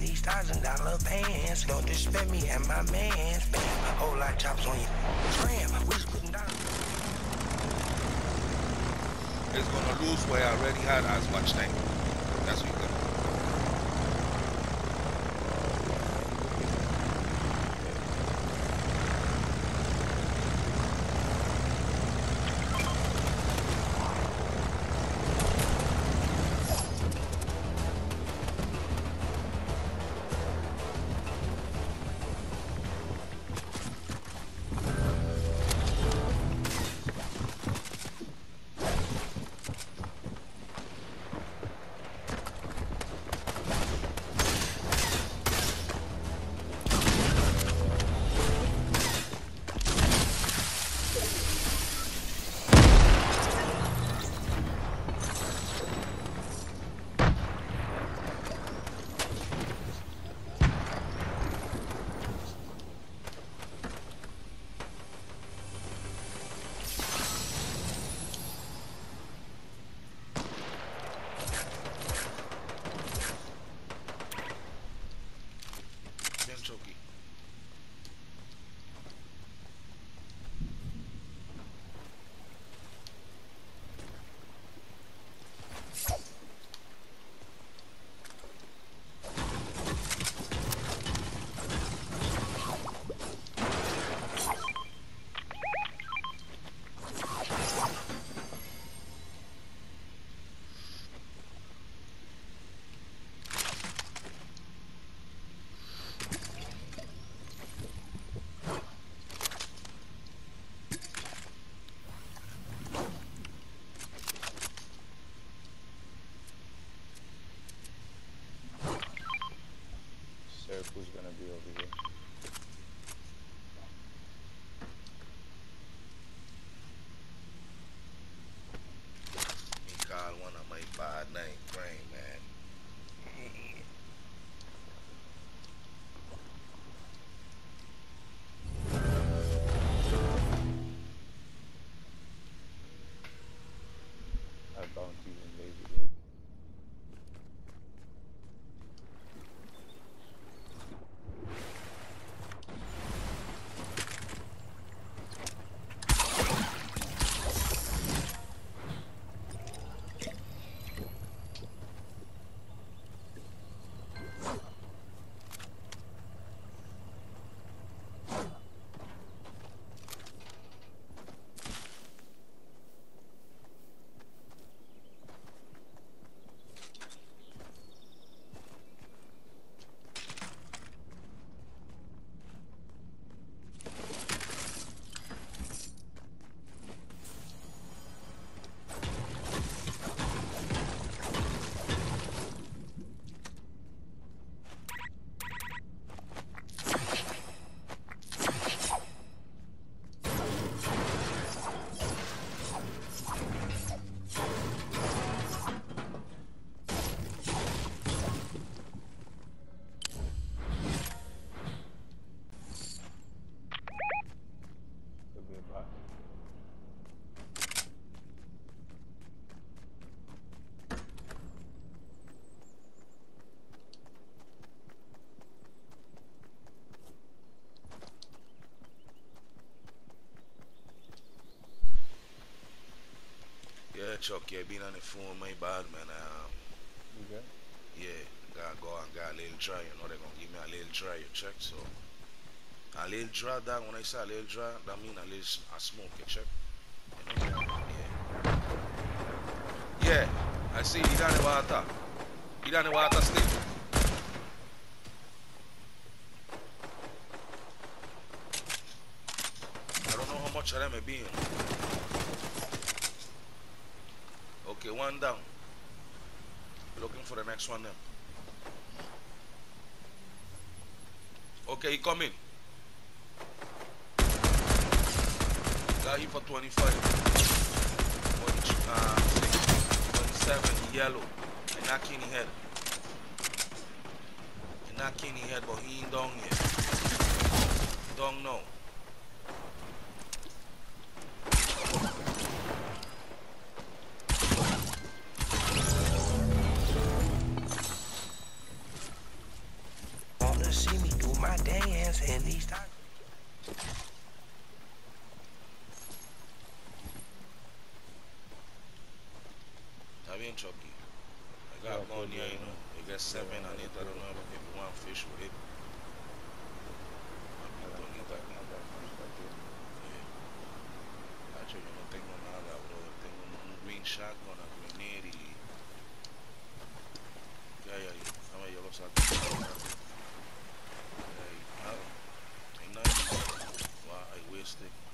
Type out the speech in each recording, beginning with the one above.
these thousand dollar pants. Don't disrespect me and my mans. Bam, whole lot chops on you. We down. It's gonna lose I already had as much time. That's what you're who's Chuck, yeah, been on the phone, my bad, man. Um, You good? yeah, gotta go and get a little dry, you know, they're gonna give me a little dry, you check, so. A little dry, that, when I say a little dry, that mean a little a smoke, you check. You know? Yeah. Yeah, I see you down the water. You down the water still. I don't know how much of them are being. Okay, one down. Looking for the next one then. Okay, he coming. Got him for 25. 20, uh, 27, yellow. I knock in the head. I knock in the head, but he ain't down yet. Don't know. hands in these times. That ain't. I got yeah, money, I know. I got seven yeah, and. I don't know if one fish with it. I don't need that now. Yeah. Nacho, yo no tengo nada, bro. Tengo un green shotgun, a grenade y... Ya, ya, ya. Dame, yo lo saco. Wow,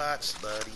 They're buddy.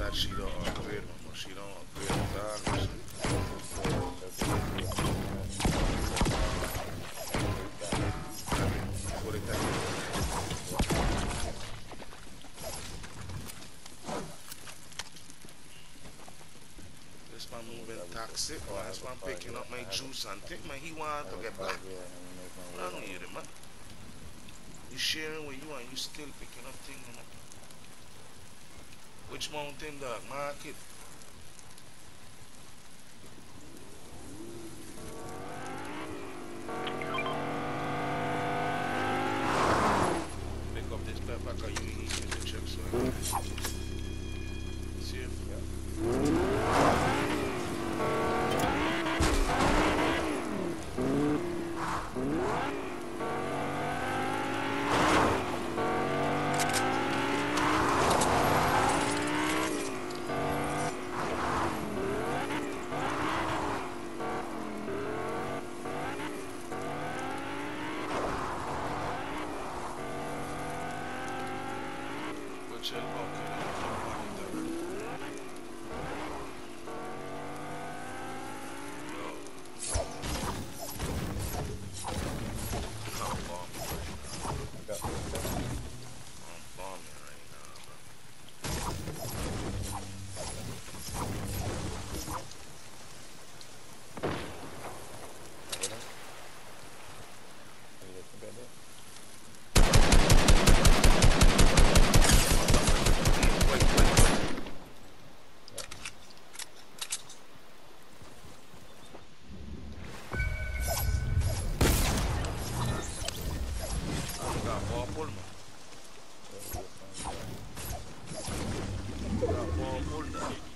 That she don't upgrade, mama. She don't upgrade at all. listen. What it got? This man moving toxic, why I'm picking up my juice and think, man, he want to get back. I don't hear it, man. You sharing with you and you still picking up things, man. Which mountain, dog? Market. Pick up this pepper because you ain't eating the chips, so. See it? Which el I'm bombing right now, bro. Wait, wait, wait. Ah, got more pulma.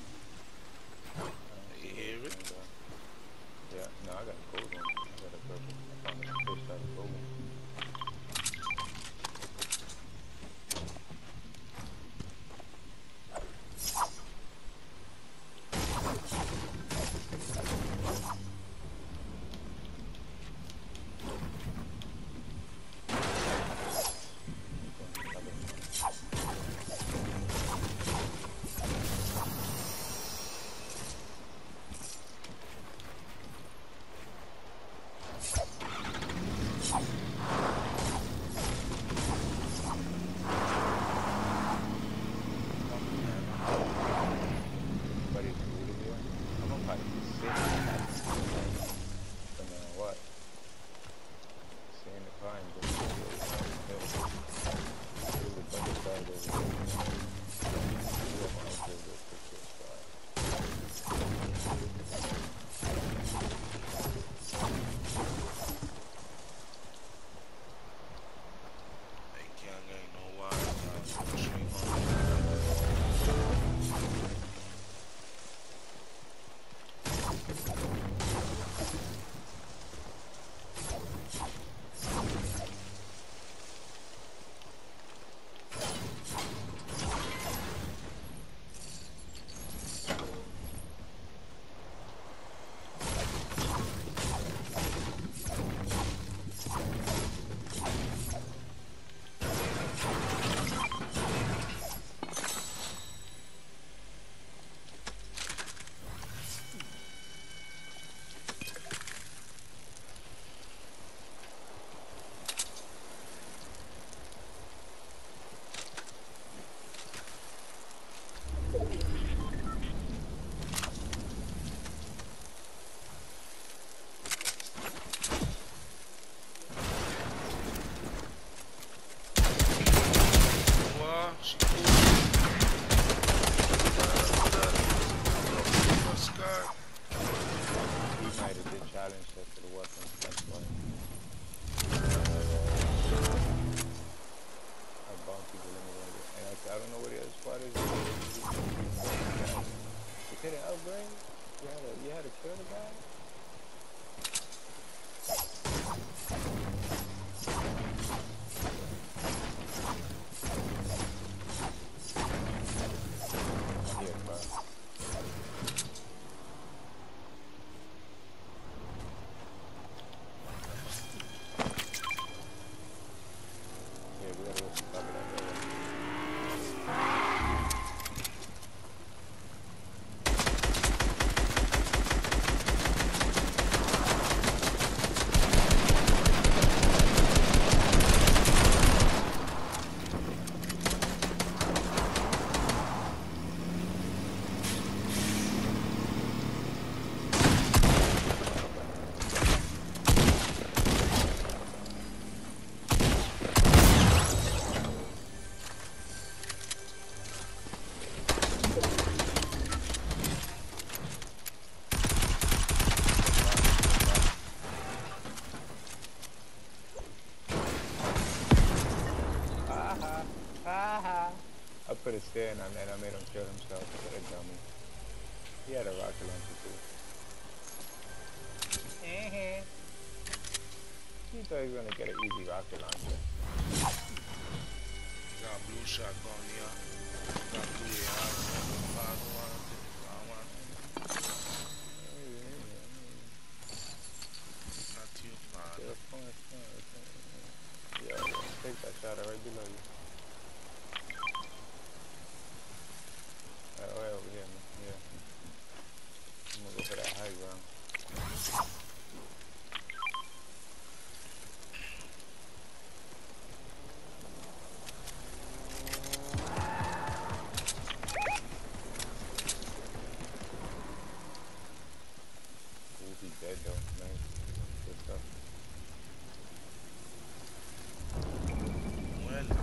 Thank you. Early guys? I in him and I made him kill himself. What a dummy. He had a rocket launcher too. Mm-hmm. He thought he was gonna get an easy rocket launcher. Got blue shotgun here. Got blue AR. Five one, five one. Not too far. Yeah, fine, fine, fine. Yeah, yeah, take that shot right below you. Uh, right over here, man. Yeah. I'm gonna go for that high ground. He's dead though. Nice. Good stuff. Muerto.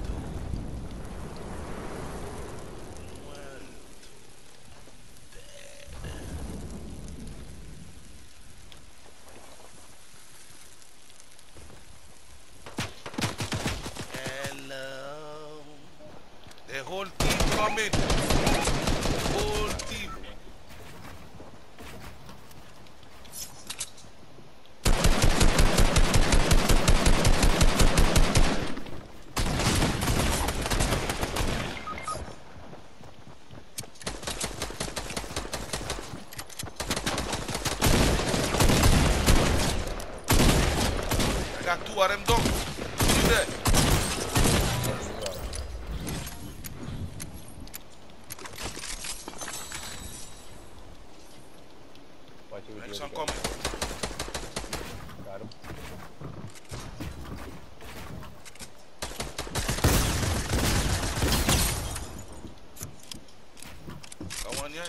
Muerto. Dead. Hello. The whole team coming. The whole team. I got two of them dogs. You dead? Watch it with Next you. one coming. Got him. Got one here.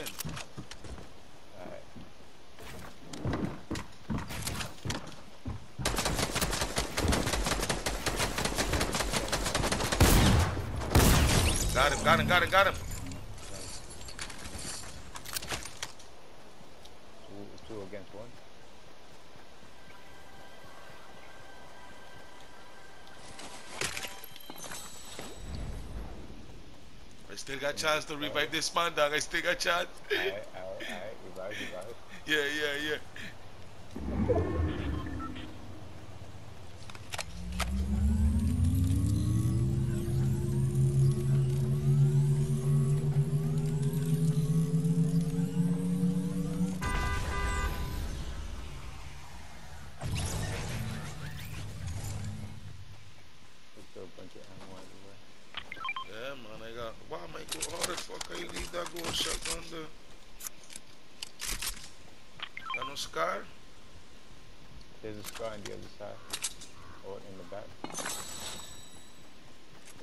Alright. Got him, got him, got him. Two, two against one. I still got chance to revive this man, dog. I still got chance. Alright, alright, alright. Revive, revive. yeah, yeah, yeah. Why am I go? How the fuck I leave that gold shotgun there? Got no scar? There's a scar on the other side. Or in the back.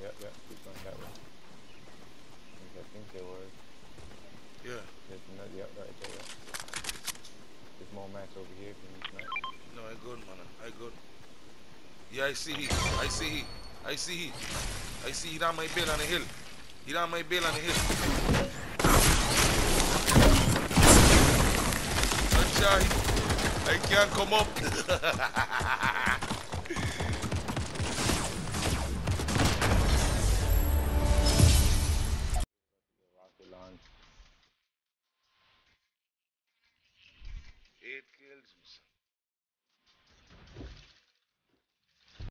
Yep, yep. Keep going that way. I think there was. Yeah. There's another, yep, right there. Yep. There's more mats over here if you need snipe. No, I good, man. I good. Yeah, I see he. I see he. I see he. I see he on my bill on the hill. On the hill. Sunshine. I can't come up.